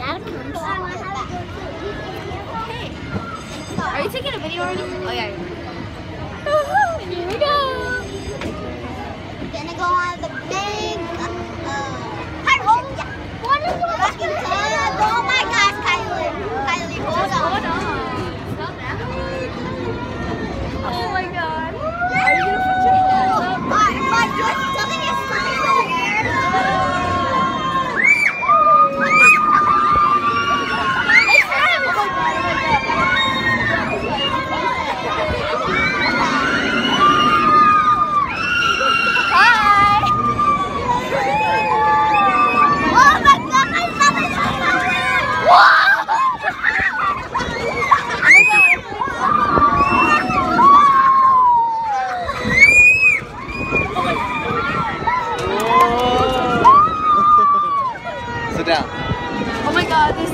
That. Are you taking a video already? Oh yeah. Here we go.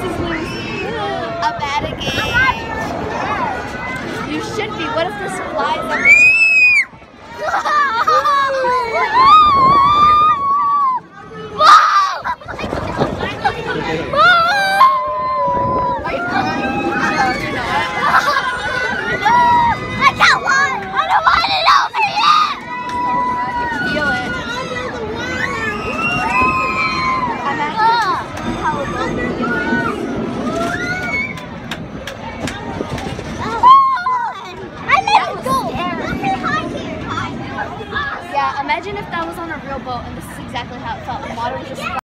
My god, this is Lucy. A bad game. You should be. What if this flies? Are you imagine if that was on a real boat and this is exactly how it felt. The water was just